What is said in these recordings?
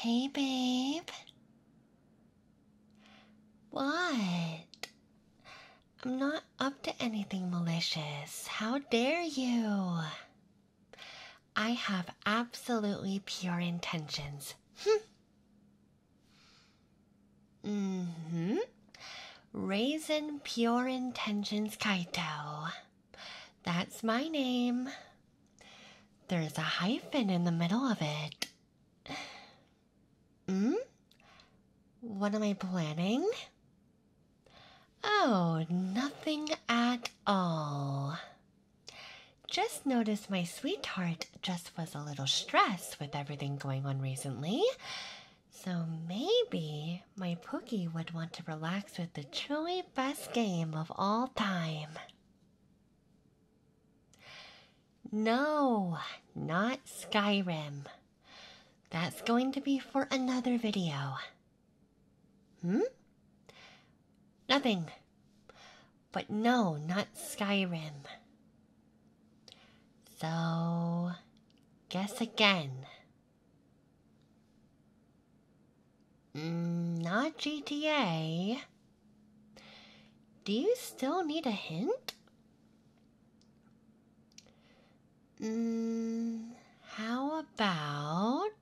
Hey, babe. What? I'm not up to anything malicious. How dare you? I have absolutely pure intentions. mm-hmm. Reizen Pure Intentions Kaito. That's my name. There's a hyphen in the middle of it. Hmm? What am I planning? Oh, nothing at all. Just noticed my sweetheart just was a little stressed with everything going on recently. So maybe my Pookie would want to relax with the truly best game of all time. No, not Skyrim. That's going to be for another video. Hmm? Nothing. But no, not Skyrim. So, guess again. Mm, not GTA. Do you still need a hint? Mm, how about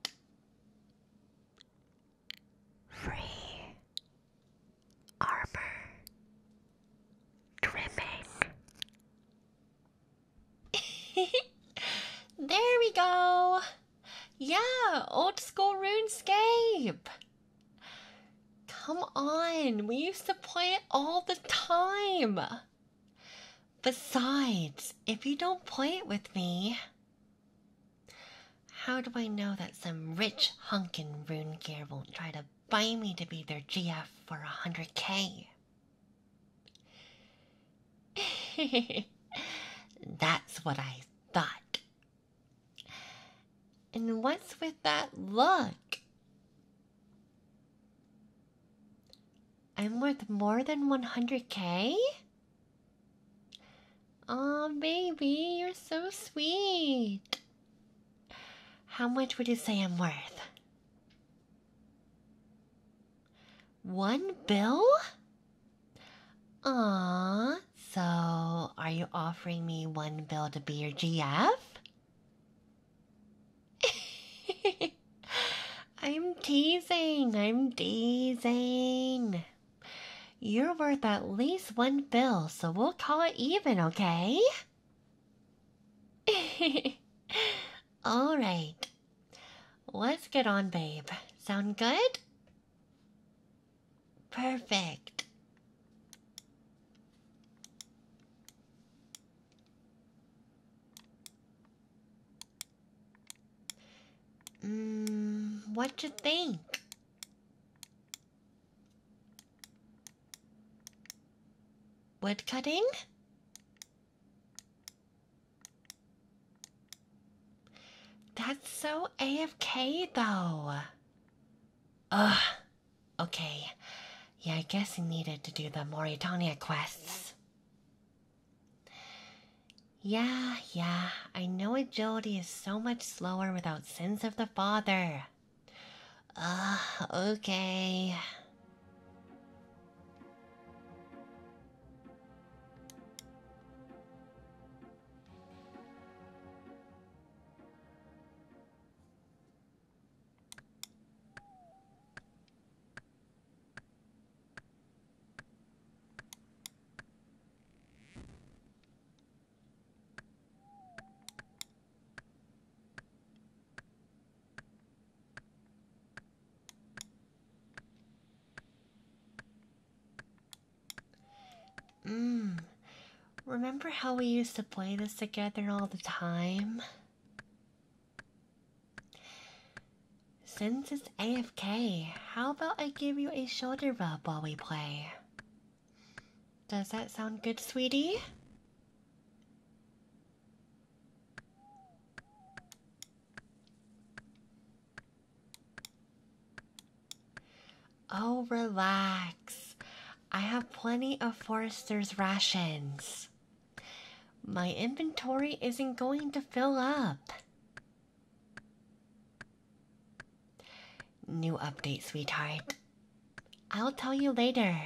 armor trimming? there we go. Yeah, old school RuneScape. Come on, we used to play it all the time. Besides, if you don't play it with me, how do I know that some rich hunk in Rune Gear won't try to buy me to be their GF for a 100k? That's what I thought. And what's with that look? I'm worth more than 100k? Oh, baby, you're so sweet. How much would you say I'm worth? One bill? Aw, so are you offering me one bill to be your GF? I'm teasing, I'm teasing. You're worth at least one bill, so we'll call it even, okay? All right. Let's get on, babe. Sound good? Perfect. Mmm, what you think? Wood cutting? That's so AFK though. Ugh. Okay. Yeah, I guess he needed to do the Morytania quests. Yeah, yeah, I know agility is so much slower without sins of the father. Ugh, okay. Remember how we used to play this together all the time? Since it's AFK, how about I give you a shoulder rub while we play? Does that sound good, sweetie? Oh, relax. I have plenty of Forester's rations. My inventory isn't going to fill up. new update, sweetheart. I'll tell you later.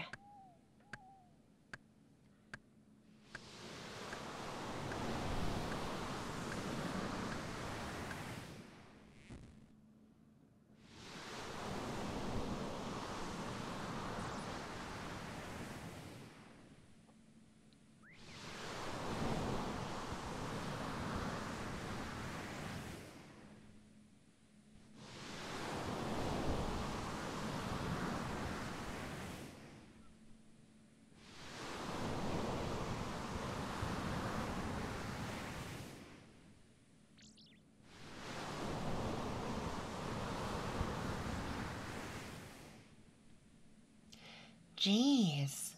Jeez.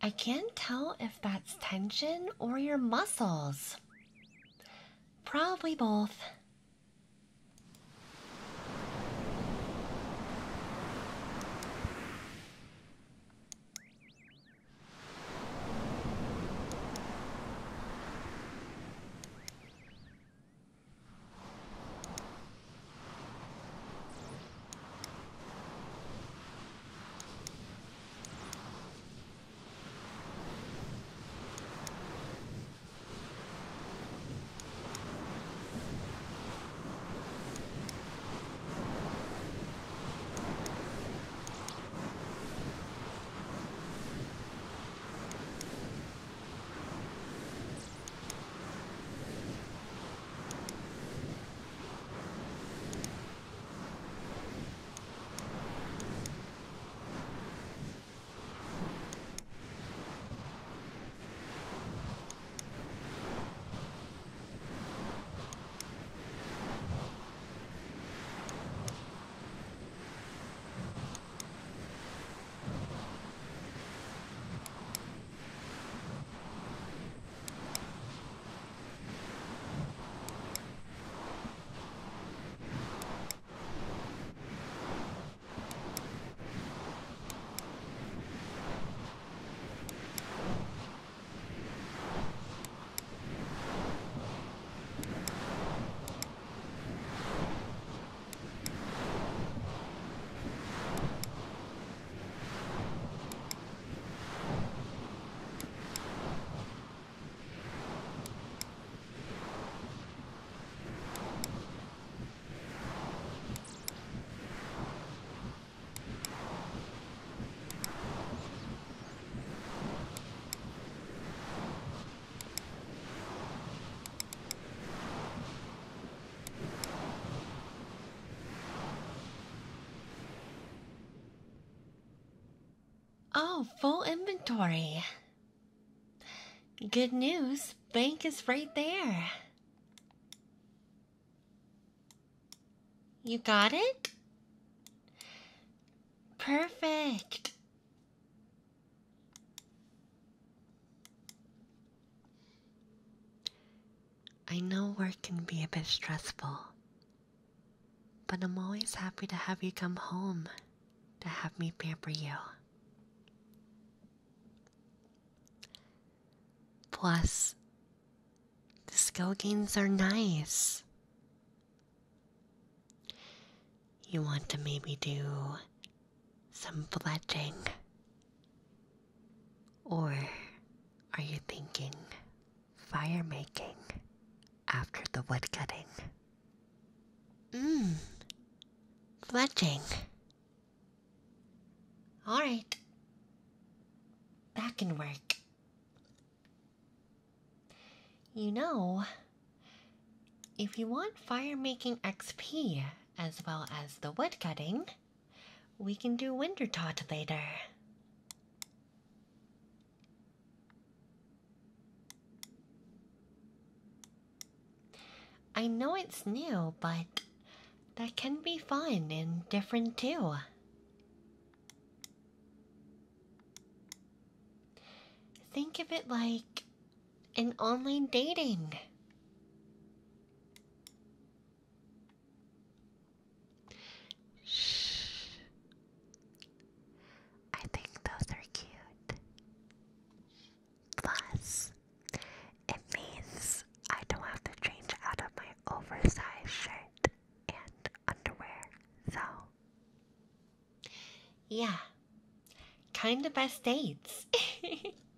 I can't tell if that's tension or your muscles. Probably both. Oh, full inventory. Good news, bank is right there. You got it? Perfect. I know work can be a bit stressful, but I'm always happy to have you come home to have me pamper you. Plus, the skill gains are nice. You want to maybe do some fletching? Or are you thinking fire making after the wood cutting? Mmm, fletching. Alright, that can work. You know, if you want fire making XP as well as the wood cutting, we can do Wintertodt later. I know it's new, but that can be fun and different too. Think of it like an online dating. Shh. I think those are cute. Plus, it means I don't have to change out of my oversized shirt and underwear. So, Yeah. Kind of best dates.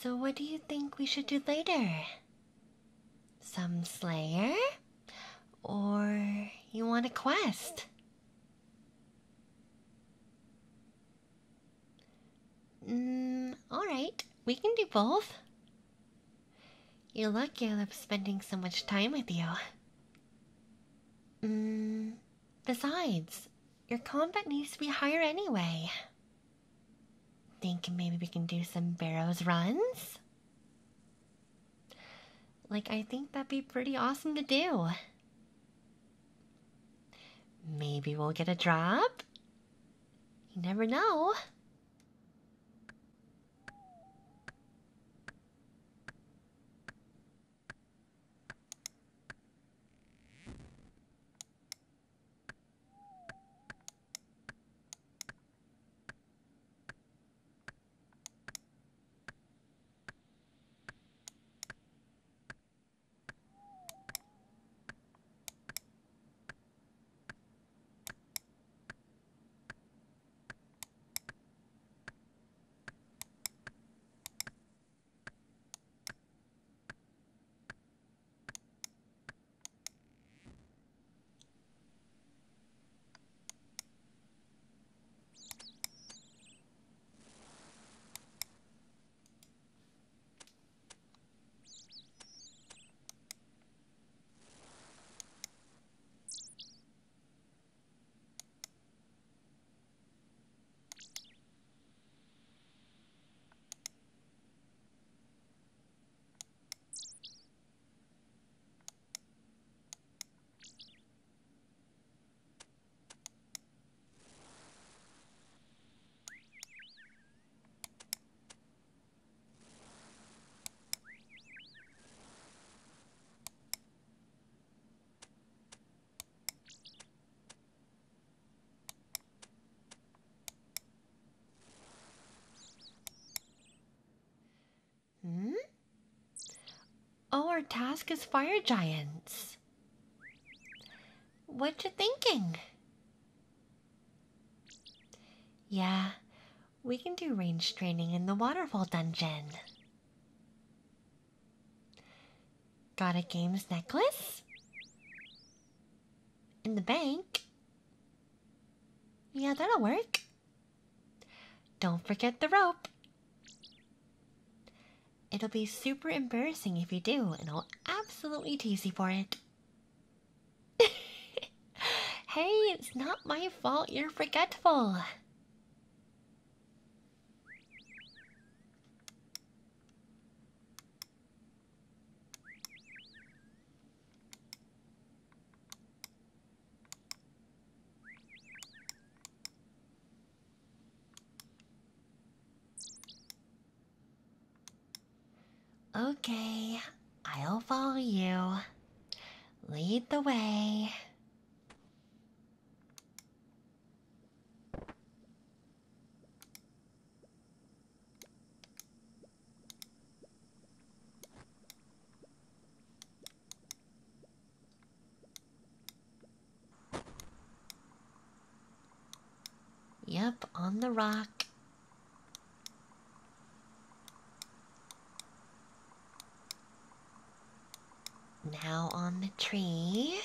So, what do you think we should do later? Some Slayer? Or you want a quest? Mmm, alright. We can do both. You're lucky I love spending so much time with you. Mmm, besides, your combat needs to be higher anyway. Think maybe we can do some Barrows runs? Like, I think that'd be pretty awesome to do. Maybe we'll get a drop? You never know. Hmm? Oh, our task is fire giants. What you thinking? Yeah, we can do range training in the waterfall dungeon. Got a games necklace? In the bank? Yeah, that'll work. Don't forget the rope. It'll be super embarrassing if you do, and I'll absolutely tease you for it. hey, It's not my fault you're forgetful. Okay, I'll follow you. Lead the way. Yep, on the rock. Now on the tree.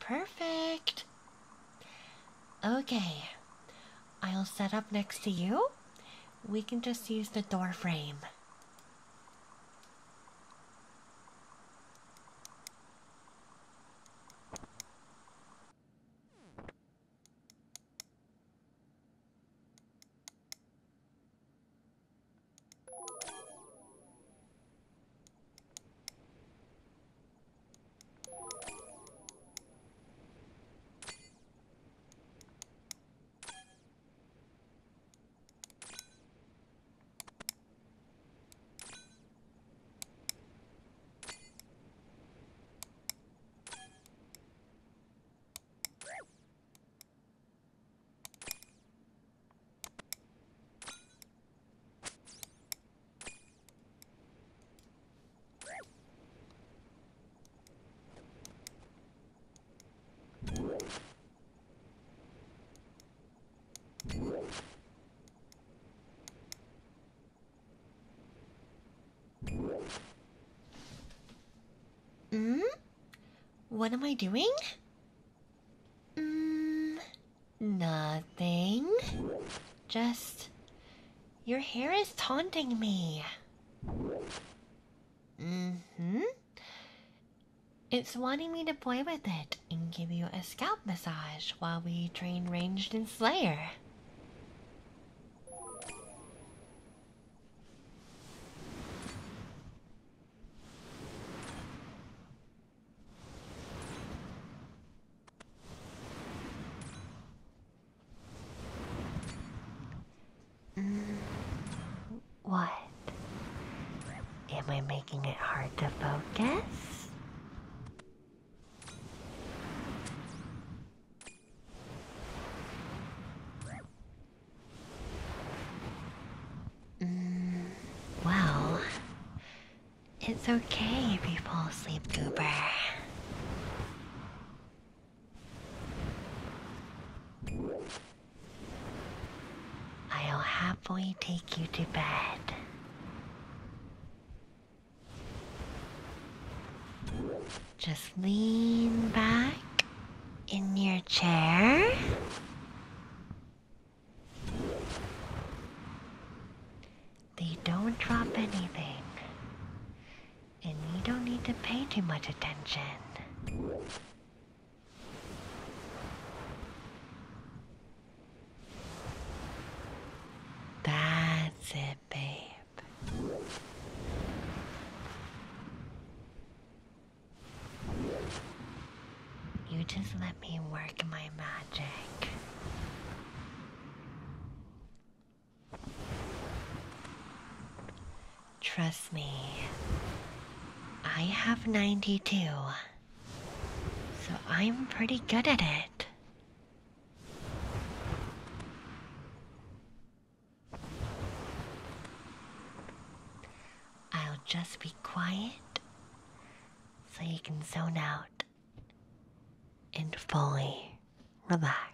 Perfect. Okay, I'll set up next to you. We can just use the door frame. Hmm? What am I doing? Mm, nothing. Just. Your hair is taunting me. Mm hmm. It's wanting me to play with it and give you a scalp massage while we train ranged and slayer. Mm, what? Am I making it hard to focus? Mm, well, it's okay if you fall asleep, Goober. I'll happily take you to bed. Just lean back in your chair. They don't drop anything. And you don't need to pay too attention. That's it, babe. You just let me work my magic. Trust me, I have 92, so I'm pretty good at it. I'll just be quiet so you can zone out and fully relax.